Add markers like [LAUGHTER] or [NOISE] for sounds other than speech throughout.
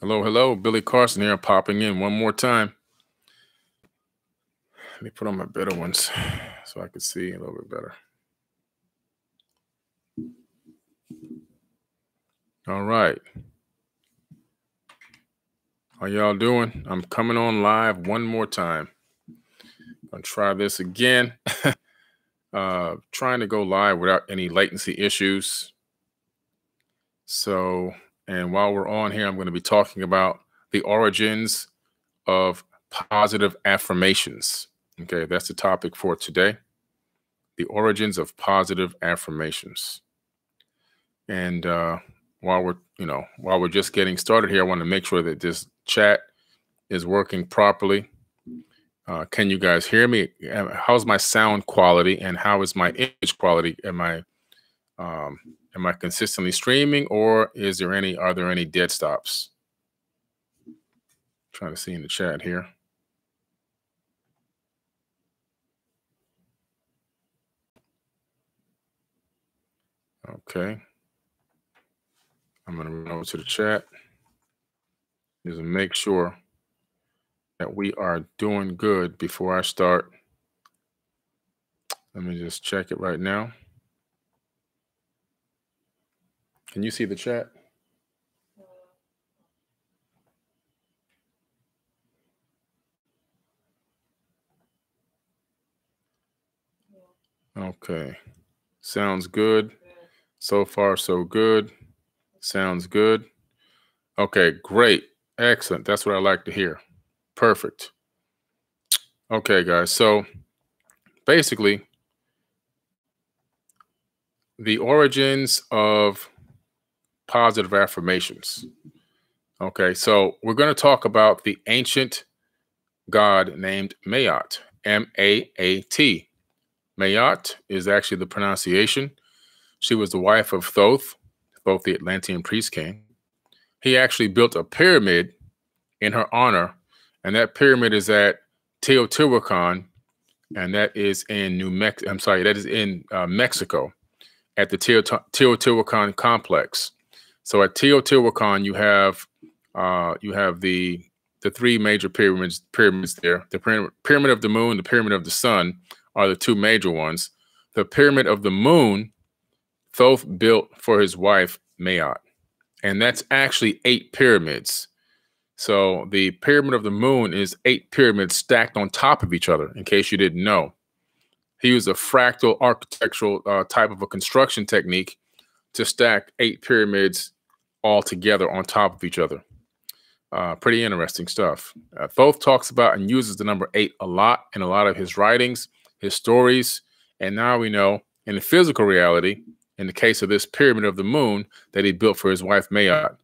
Hello, hello. Billy Carson here, popping in one more time. Let me put on my better ones so I can see a little bit better. All right. How y'all doing? I'm coming on live one more time. Gonna try this again. [LAUGHS] uh, trying to go live without any latency issues. So, and while we're on here, I'm going to be talking about the origins of positive affirmations. Okay, that's the topic for today. The origins of positive affirmations. And uh, while we're, you know, while we're just getting started here, I want to make sure that this chat is working properly. Uh, can you guys hear me? How's my sound quality and how is my image quality? Am I um, am I consistently streaming or is there any are there any dead stops? trying to see in the chat here. Okay. I'm going to run over to the chat. Just make sure that we are doing good before I start. Let me just check it right now. Can you see the chat? Okay. Sounds good. So far, so good. Sounds good. Okay, great. Excellent. That's what I like to hear. Perfect. Okay, guys. So basically, the origins of positive affirmations. Okay, so we're going to talk about the ancient god named Mayat, M A A T. Mayat is actually the pronunciation. She was the wife of Thoth, Thoth the Atlantean priest king. He actually built a pyramid in her honor and that pyramid is at Teotihuacan, and that is in New Mexico. I'm sorry, that is in uh, Mexico, at the Teotihuacan complex. So at Teotihuacan, you have uh, you have the the three major pyramids pyramids there. The pyramid of the moon, the pyramid of the sun are the two major ones. The pyramid of the moon, Thoth built for his wife Maat, and that's actually eight pyramids. So the pyramid of the moon is eight pyramids stacked on top of each other, in case you didn't know. He used a fractal architectural uh, type of a construction technique to stack eight pyramids all together on top of each other. Uh, pretty interesting stuff. Uh, Thoth talks about and uses the number eight a lot in a lot of his writings, his stories, and now we know in the physical reality, in the case of this pyramid of the moon that he built for his wife Maat,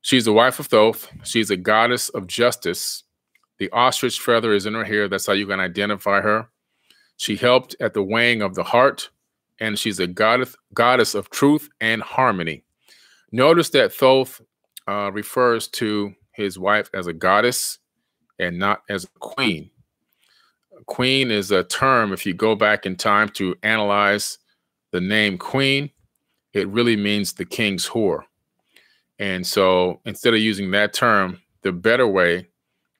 She's the wife of Thoth. She's a goddess of justice. The ostrich feather is in her hair. That's how you can identify her. She helped at the weighing of the heart, and she's a goddess, goddess of truth and harmony. Notice that Thoth uh, refers to his wife as a goddess and not as a queen. Queen is a term, if you go back in time to analyze the name queen, it really means the king's whore. And so instead of using that term, the better way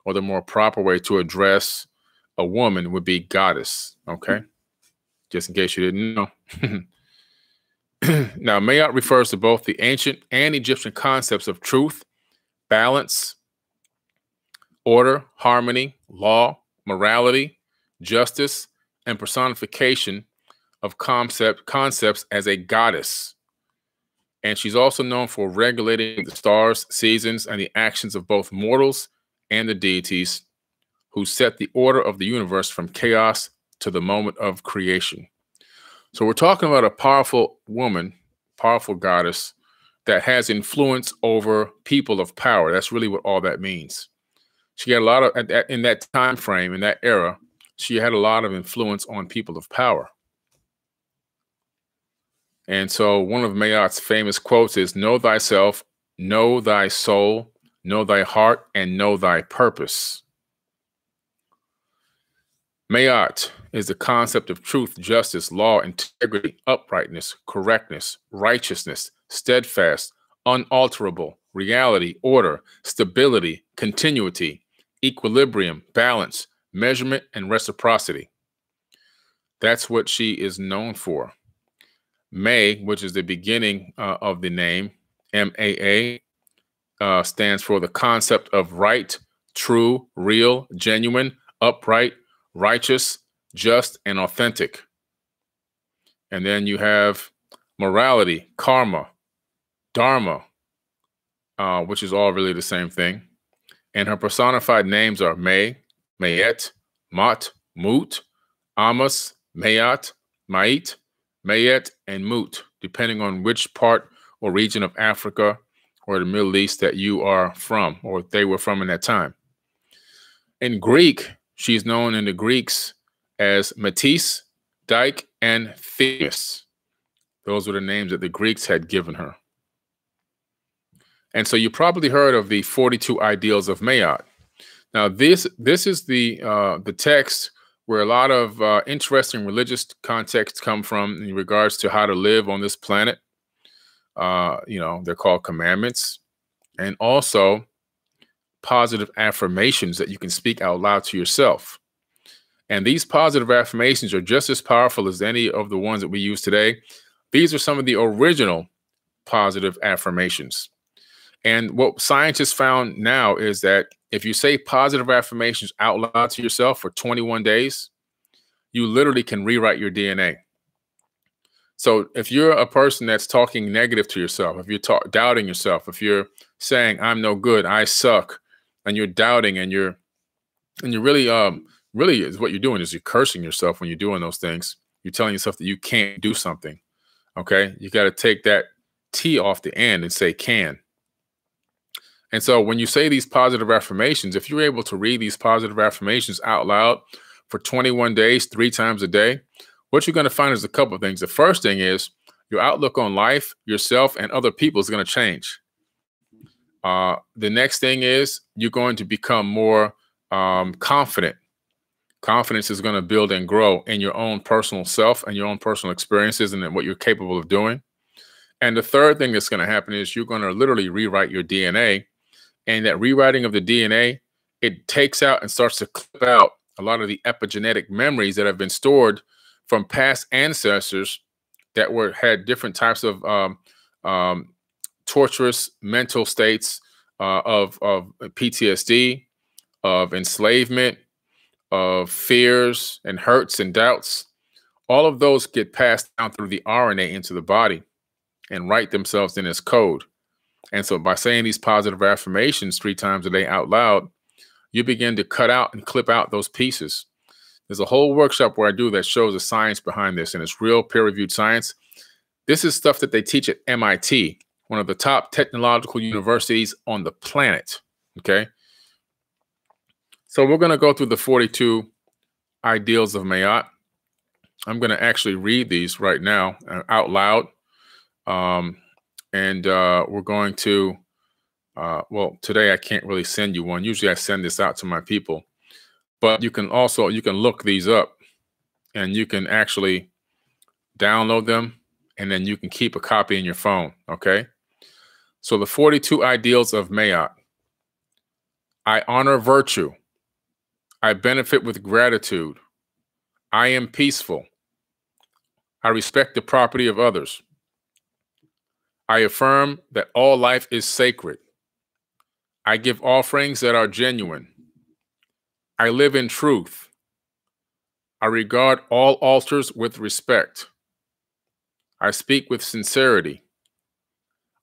or the more proper way to address a woman would be goddess. Okay. Just in case you didn't know. [CLEARS THROAT] now, Maat refers to both the ancient and Egyptian concepts of truth, balance, order, harmony, law, morality, justice, and personification of concept concepts as a goddess and she's also known for regulating the stars, seasons, and the actions of both mortals and the deities who set the order of the universe from chaos to the moment of creation. So we're talking about a powerful woman, powerful goddess that has influence over people of power. That's really what all that means. She had a lot of in that time frame in that era, she had a lot of influence on people of power. And so one of Maat's famous quotes is Know thyself, know thy soul, know thy heart, and know thy purpose. Maat is the concept of truth, justice, law, integrity, uprightness, correctness, righteousness, steadfast, unalterable, reality, order, stability, continuity, equilibrium, balance, measurement, and reciprocity. That's what she is known for. May, which is the beginning uh, of the name, M A A, uh, stands for the concept of right, true, real, genuine, upright, righteous, just, and authentic. And then you have morality, karma, dharma, uh, which is all really the same thing. And her personified names are May, Mayet, Mot, Mut, Amos, Mayat, Mait, Mayet, and Mut, depending on which part or region of Africa or the Middle East that you are from or they were from in that time. In Greek, she's known in the Greeks as Matisse, Dike, and Themis. Those were the names that the Greeks had given her. And so you probably heard of the 42 ideals of Mayat. Now this this is the uh, the text where a lot of uh, interesting religious contexts come from in regards to how to live on this planet. Uh, you know, they're called commandments, and also positive affirmations that you can speak out loud to yourself. And these positive affirmations are just as powerful as any of the ones that we use today. These are some of the original positive affirmations. And what scientists found now is that if you say positive affirmations out loud to yourself for 21 days, you literally can rewrite your DNA. So if you're a person that's talking negative to yourself, if you're doubting yourself, if you're saying I'm no good, I suck, and you're doubting and you're and you're really um really is what you're doing is you're cursing yourself when you're doing those things. You're telling yourself that you can't do something. Okay? You got to take that T off the end and say can. And so when you say these positive affirmations, if you're able to read these positive affirmations out loud for 21 days, three times a day, what you're going to find is a couple of things. The first thing is your outlook on life, yourself, and other people is going to change. Uh, the next thing is you're going to become more um, confident. Confidence is going to build and grow in your own personal self and your own personal experiences and what you're capable of doing. And the third thing that's going to happen is you're going to literally rewrite your DNA and that rewriting of the DNA, it takes out and starts to clip out a lot of the epigenetic memories that have been stored from past ancestors that were had different types of um, um, torturous mental states uh, of, of PTSD, of enslavement, of fears and hurts and doubts. All of those get passed down through the RNA into the body and write themselves in as code. And so by saying these positive affirmations three times a day out loud, you begin to cut out and clip out those pieces. There's a whole workshop where I do that shows the science behind this, and it's real peer reviewed science. This is stuff that they teach at MIT, one of the top technological universities on the planet. Okay. So we're going to go through the 42 ideals of Mayat. I'm going to actually read these right now uh, out loud. Um, and uh, we're going to uh, well today i can't really send you one. Usually i send this out to my people. But you can also you can look these up and you can actually download them and then you can keep a copy in your phone okay? So the 42 ideals of mayat i honor virtue i benefit with gratitude i am peaceful i respect the property of others I affirm that all life is sacred. I give offerings that are genuine. I live in truth. I regard all altars with respect. I speak with sincerity.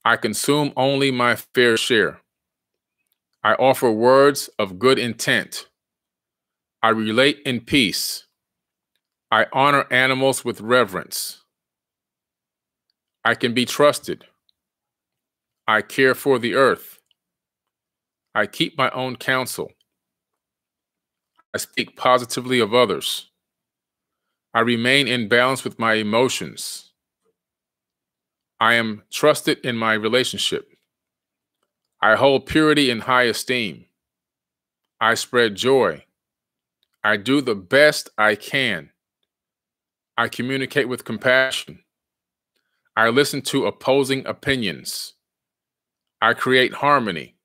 I consume only my fair share. I offer words of good intent. I relate in peace. I honor animals with reverence. I can be trusted. I care for the earth. I keep my own counsel. I speak positively of others. I remain in balance with my emotions. I am trusted in my relationship. I hold purity in high esteem. I spread joy. I do the best I can. I communicate with compassion. I listen to opposing opinions. I create harmony.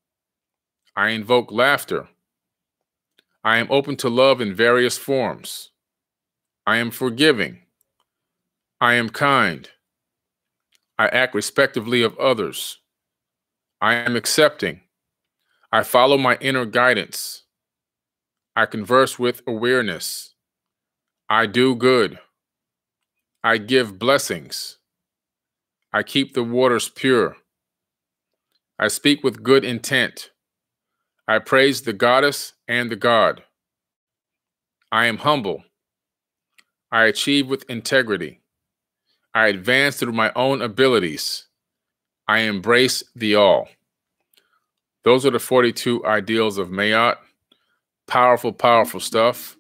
I invoke laughter. I am open to love in various forms. I am forgiving. I am kind. I act respectively of others. I am accepting. I follow my inner guidance. I converse with awareness. I do good. I give blessings. I keep the waters pure. I speak with good intent. I praise the goddess and the god. I am humble. I achieve with integrity. I advance through my own abilities. I embrace the all. Those are the 42 ideals of Mayat. Powerful, powerful stuff.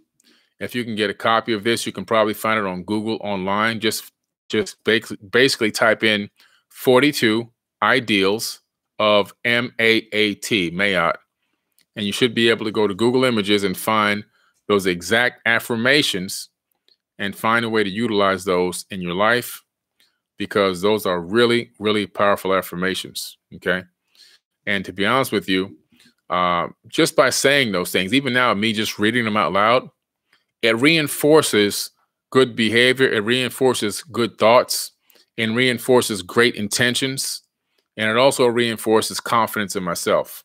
If you can get a copy of this, you can probably find it on Google online. Just just basically type in 42 ideals of M-A-A-T, Mayat, and you should be able to go to Google Images and find those exact affirmations and find a way to utilize those in your life because those are really, really powerful affirmations. Okay. And to be honest with you, uh, just by saying those things, even now, me just reading them out loud, it reinforces good behavior, it reinforces good thoughts, and reinforces great intentions. And it also reinforces confidence in myself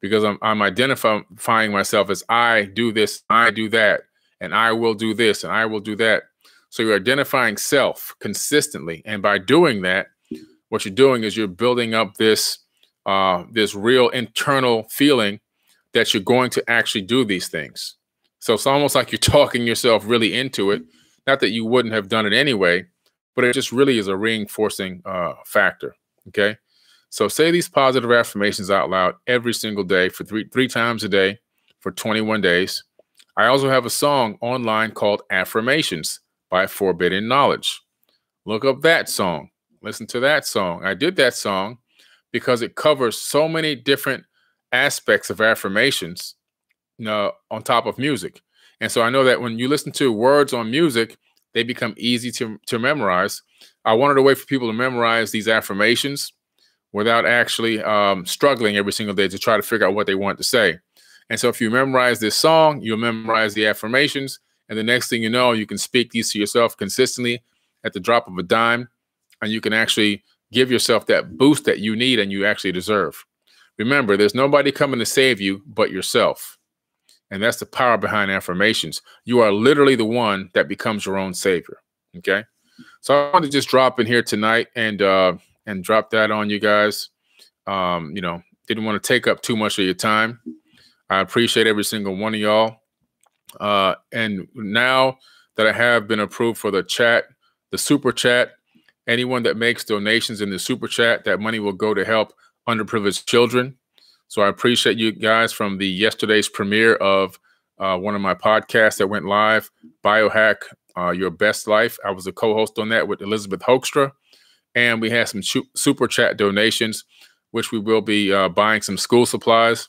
because I'm, I'm identifying myself as I do this, I do that, and I will do this, and I will do that. So you're identifying self consistently. And by doing that, what you're doing is you're building up this uh, this real internal feeling that you're going to actually do these things. So it's almost like you're talking yourself really into it. Not that you wouldn't have done it anyway, but it just really is a reinforcing uh, factor. Okay. So say these positive affirmations out loud every single day for three three times a day for 21 days. I also have a song online called Affirmations by Forbidden Knowledge. Look up that song. Listen to that song. I did that song because it covers so many different aspects of affirmations you know, on top of music. And so I know that when you listen to words on music, they become easy to, to memorize. I wanted a way for people to memorize these affirmations without actually um, struggling every single day to try to figure out what they want to say. And so if you memorize this song, you'll memorize the affirmations. And the next thing you know, you can speak these to yourself consistently at the drop of a dime. And you can actually give yourself that boost that you need and you actually deserve. Remember, there's nobody coming to save you but yourself. And that's the power behind affirmations. You are literally the one that becomes your own savior. Okay. So I want to just drop in here tonight and uh and drop that on you guys. Um, you know, didn't want to take up too much of your time. I appreciate every single one of y'all. Uh, and now that I have been approved for the chat, the super chat, anyone that makes donations in the super chat, that money will go to help underprivileged children. So I appreciate you guys from the yesterday's premiere of uh, one of my podcasts that went live, Biohack uh, Your Best Life. I was a co-host on that with Elizabeth Hoekstra, and we had some super chat donations, which we will be uh, buying some school supplies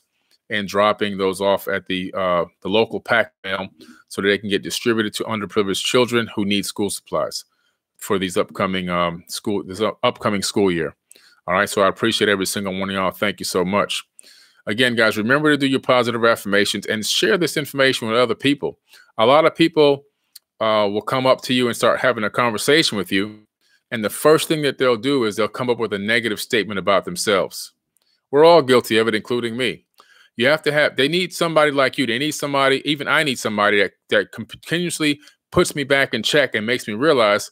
and dropping those off at the uh, the local pack mail so that they can get distributed to underprivileged children who need school supplies for these upcoming um, school this upcoming school year. All right, so I appreciate every single one of y'all. Thank you so much. Again, guys, remember to do your positive affirmations and share this information with other people. A lot of people uh, will come up to you and start having a conversation with you, and the first thing that they'll do is they'll come up with a negative statement about themselves. We're all guilty of it, including me. You have to have. They need somebody like you. They need somebody. Even I need somebody that that continuously puts me back in check and makes me realize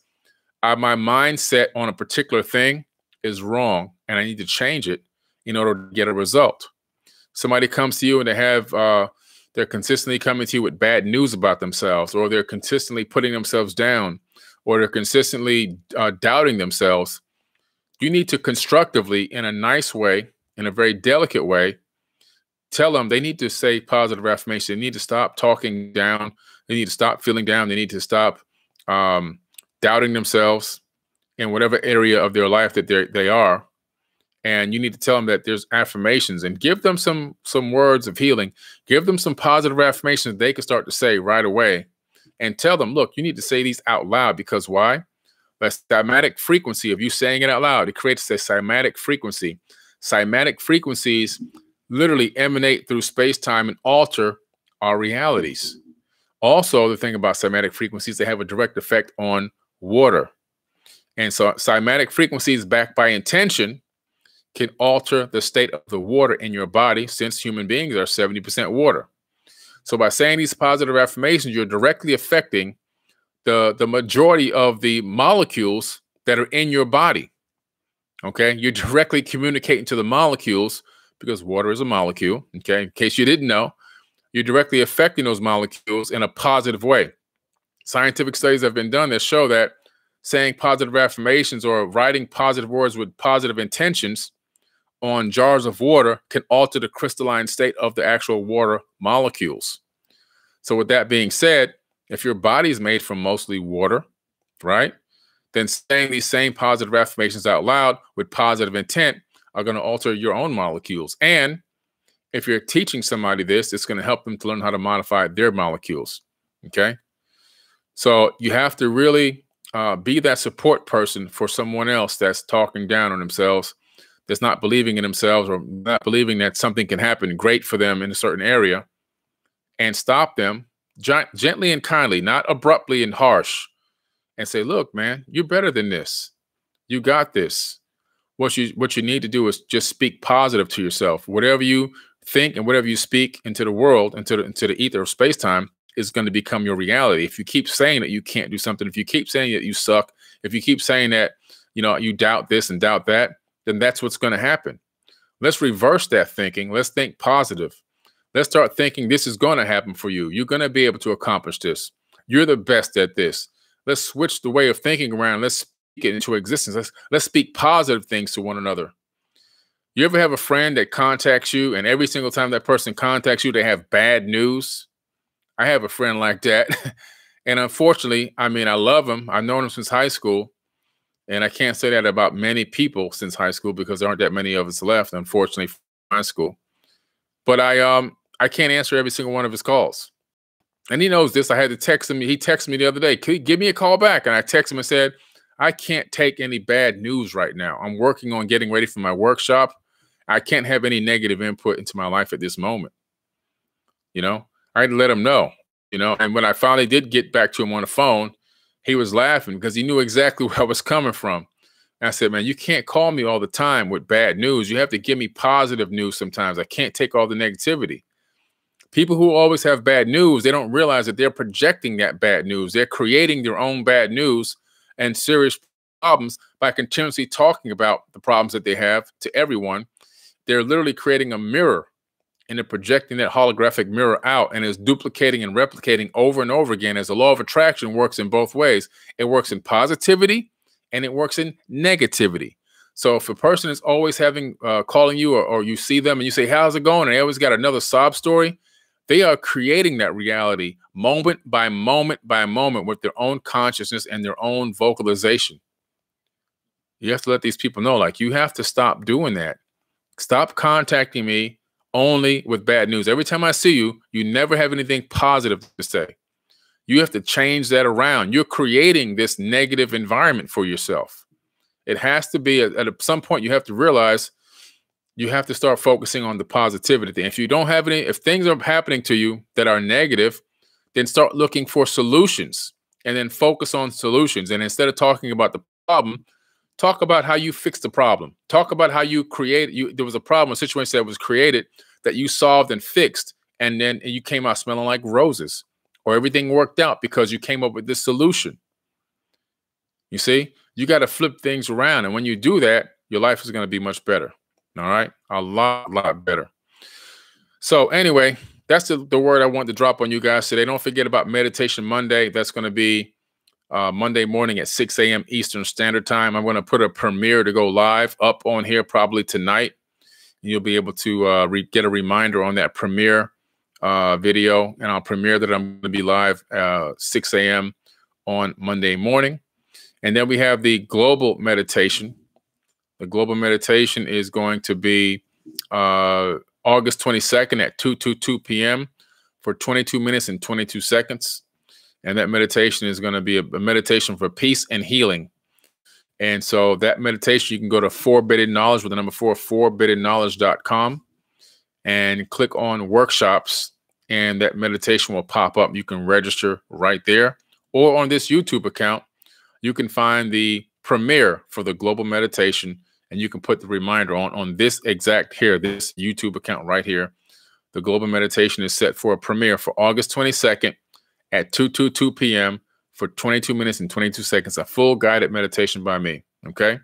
I, my mindset on a particular thing is wrong and I need to change it in order to get a result. Somebody comes to you and they have uh, they're consistently coming to you with bad news about themselves, or they're consistently putting themselves down, or they're consistently uh, doubting themselves. You need to constructively, in a nice way, in a very delicate way, tell them they need to say positive affirmation. They need to stop talking down. They need to stop feeling down. They need to stop um, doubting themselves in whatever area of their life that they they are. And you need to tell them that there's affirmations and give them some some words of healing. Give them some positive affirmations they can start to say right away. And tell them look you need to say these out loud because why? The cymatic frequency of you saying it out loud it creates a cymatic frequency. Cymatic frequencies literally emanate through space time and alter our realities. Also, the thing about cymatic frequencies, they have a direct effect on water. And so, cymatic frequencies backed by intention can alter the state of the water in your body since human beings are 70% water. So, by saying these positive affirmations, you're directly affecting the, the majority of the molecules that are in your body. Okay. You're directly communicating to the molecules because water is a molecule. Okay. In case you didn't know, you're directly affecting those molecules in a positive way. Scientific studies have been done that show that saying positive affirmations or writing positive words with positive intentions on jars of water can alter the crystalline state of the actual water molecules. So, with that being said, if your body is made from mostly water, right, then saying these same positive affirmations out loud with positive intent are going to alter your own molecules. And if you're teaching somebody this, it's going to help them to learn how to modify their molecules. Okay. So you have to really uh, be that support person for someone else that's talking down on themselves, that's not believing in themselves or not believing that something can happen great for them in a certain area, and stop them gently and kindly, not abruptly and harsh, and say, "Look, man, you're better than this. You got this." What you what you need to do is just speak positive to yourself. Whatever you think and whatever you speak into the world, into the, into the ether of space time, is going to become your reality. If you keep saying that you can't do something, if you keep saying that you suck, if you keep saying that you know you doubt this and doubt that, then that's what's going to happen. Let's reverse that thinking. Let's think positive. Let's start thinking this is going to happen for you. You're going to be able to accomplish this. You're the best at this. Let's switch the way of thinking around. Let's speak it into existence. Let's let's speak positive things to one another. You ever have a friend that contacts you, and every single time that person contacts you, they have bad news? I have a friend like that. [LAUGHS] and unfortunately, I mean, I love him. I've known him since high school. And I can't say that about many people since high school because there aren't that many of us left, unfortunately, from high school. But I um I can't answer every single one of his calls. And he knows this. I had to text him. He texted me the other day, give me a call back? And I texted him and said, I can't take any bad news right now. I'm working on getting ready for my workshop. I can't have any negative input into my life at this moment. You know, I had to let him know, you know, and when I finally did get back to him on the phone, he was laughing because he knew exactly [LAUGHS] where I was coming from. And I said, man, you can't call me all the time with bad news. You have to give me positive news sometimes. I can't take all the negativity. People who always have bad news, they don't realize that they're projecting that bad news. They're creating their own bad news and serious problems by continuously talking about the problems that they have to everyone they're literally creating a mirror and projecting that holographic mirror out and is duplicating and replicating over and over again as the law of attraction works in both ways. It works in positivity and it works in negativity. So if a person is always having uh, calling you or, or you see them and you say, how's it going? And they always got another sob story, they are creating that reality moment by moment by moment with their own consciousness and their own vocalization. You have to let these people know, like, you have to stop doing that Stop contacting me only with bad news. Every time I see you, you never have anything positive to say. You have to change that around. You're creating this negative environment for yourself. It has to be at, some point you have to realize you have to start focusing on the positivity. If you don't have any, if things are happening to you that are negative, then start looking for solutions and then focus on solutions. And instead of talking about the problem, Talk about how you fixed the problem. Talk about how you created. You there was a problem, a situation that was created that you solved and fixed, and then you came out smelling like roses, or everything worked out because you came up with this solution. You see, you got to flip things around, and when you do that, your life is going to be much better. All right, a lot, lot better. So anyway, that's the, the word I want to drop on you guys today. Don't forget about Meditation Monday. That's going to be uh, Monday morning at 6 a.m. Eastern Standard Time. I'm going to put a premiere to go live up on here probably tonight. You'll be able to uh, get a reminder on that premiere uh, video, and I'll premiere that I'm going to be live uh, 6 a.m. on Monday morning. And then we have the global meditation. The global meditation is going to be uh, August 22nd at 2 2 2 p.m. for 22 minutes and 22 seconds and that meditation is going to be a, a, meditation for peace and healing And so that meditation, you can go to forbidden knowledge with the number four, 4biddenknowledge.com and click on workshops, and that meditation will pop up. You can register right there. Or on this YouTube account, you can find the premiere for the global meditation, and you can put the reminder on on this exact here, this YouTube account right here. The global meditation is set for a premiere for August 22nd at 2:22 p.m. for 22 minutes and 22 seconds, a full guided meditation by me. Okay.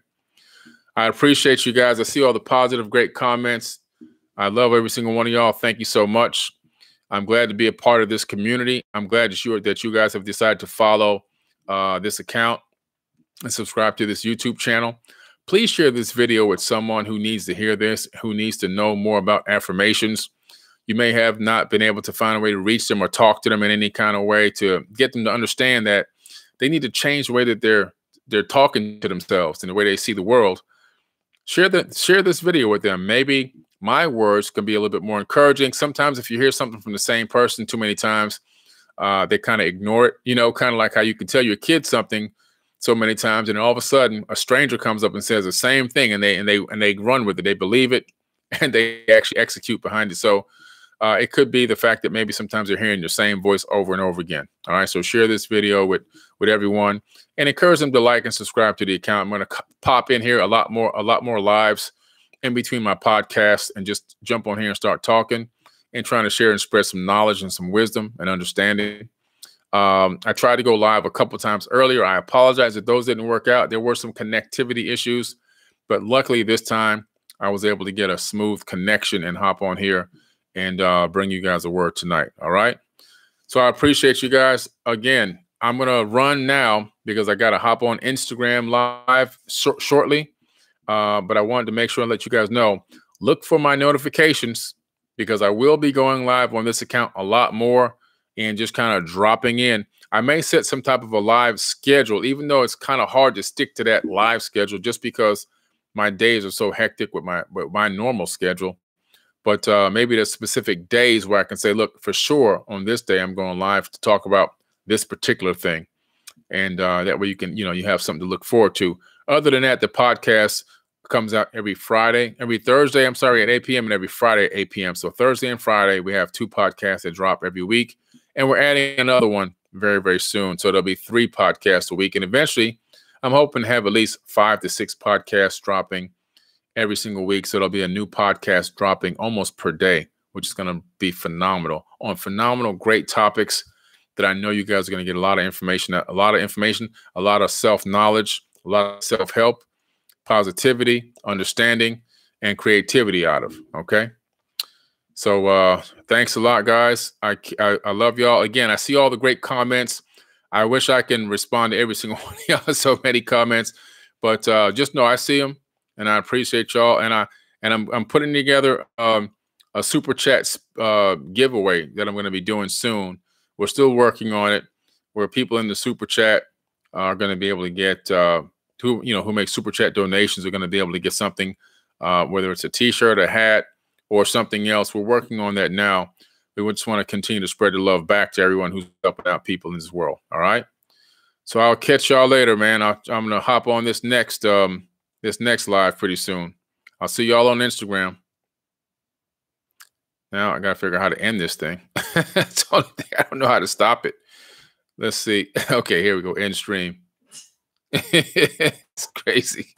I appreciate you guys. I see all the positive, great comments. I love every single one of y'all. Thank you so much. I'm glad to be a part of this community. I'm glad that you that you guys have decided to follow uh, this account and subscribe to this YouTube channel. Please share this video with someone who needs to hear this, who needs to know more about affirmations you may have not been able to find a way to reach them or talk to them in any kind of way to get them to understand that they need to change the way that they're they're talking to themselves and the way they see the world. Share that share this video with them. Maybe my words can be a little bit more encouraging. Sometimes if you hear something from the same person too many times, uh, they kind of ignore it. You know, kind of like how you can tell your kid something so many times, and all of a sudden a stranger comes up and says the same thing, and they and they and they run with it. They believe it, [LAUGHS] and they actually execute behind it. So uh, it could be the fact that maybe sometimes you're hearing your same voice over and over again. All right, so share this video with with everyone and encourage them to like and subscribe to the account. I'm going to pop in here a lot more, a lot more lives in between my podcasts and just jump on here and start talking and trying to share and spread some knowledge and some wisdom and understanding. Um, I tried to go live a couple times earlier. I apologize if those didn't work out. There were some connectivity issues, but luckily this time I was able to get a smooth connection and hop on here and uh, bring you guys a word tonight. All right. So I appreciate you guys. Again, I'm going to run now because I got to hop on Instagram live sh- shortly. Uh, but I wanted to make sure and let you guys know look for my notifications because I will be going live on this account a lot more and just kind of dropping in. I may set some type of a live schedule, even though it's kind of hard to stick to that live schedule just because my days are so hectic with my with my normal schedule but uh, maybe there's specific days where I can say, look, for sure on this day I'm going live to talk about this particular thing, and uh, that way you can, you know, you have something to look forward to. Other than that, the podcast comes out every Friday, every Thursday. I'm sorry, at 8 p.m. and every Friday at 8 p.m. So Thursday and Friday we have two podcasts that drop every week, and we're adding another one very very soon. So there'll be three podcasts a week, and eventually I'm hoping to have at least five to six podcasts dropping every single week. So there'll be a new podcast dropping almost per day, which is going to be phenomenal on phenomenal, great topics that I know you guys are going to get a lot of information, a lot of information, a lot of self knowledge, a lot of self help, positivity, understanding, and creativity out of. Okay. So uh, thanks a lot, guys. I, I, I love y'all. Again, I see all the great comments. I wish I can respond to every [LAUGHS] single one of y'all. So many comments, but uh, just know I see them and I appreciate y'all. And I and I'm I'm putting together um, a super chat uh, giveaway that I'm going to be doing soon. We're still working on it, where people in the super chat are going to be able to get uh, who you know who make super chat donations are going to be able to get something, uh, whether it's a T-shirt, a hat, or something else. We're working on that now. We just want to continue to spread the love back to everyone who's helping out people in this world. All right. So I'll catch y'all later, man. i am gonna hop on this next um, this next live pretty soon. I'll see y'all on Instagram. Now I gotta figure out how to end this thing. [LAUGHS] Only thing. I don't know how to stop it. Let's see. [LAUGHS] Okay, here we go. End stream. [LAUGHS] it's crazy.